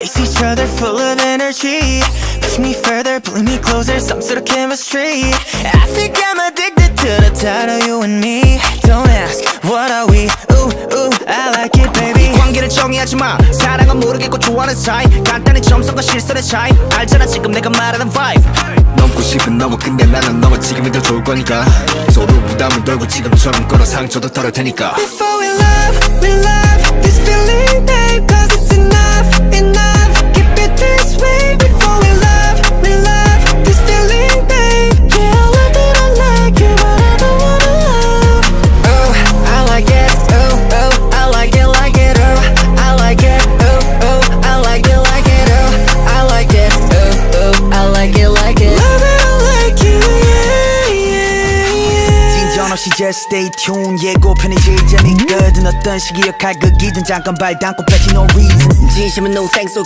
Face each other full of energy Push me further, pull me closer Some sort of chemistry I think I'm addicted to the thought of you and me Don't ask, what are we? Ooh, ooh, I like it baby 관계를 정의하지 마 사랑은 모르겠고 좋아하는 사이 간단히 점성과 실선의 차이 알잖아 지금 내가 말하는 vibe 넘고 싶은 너무 근데 나는 너무 지금이 더 좋을 거니까 서로 부담을 덜고 지금처럼 걸어 상처도 덜을 테니까 Before we love yeah 진전 없이 just stay tuned 예고편이 제일 재밌거든 어떤 시기역 갈극이든 잠깐 발 담고 빼지 no reason 진심은 no thanks so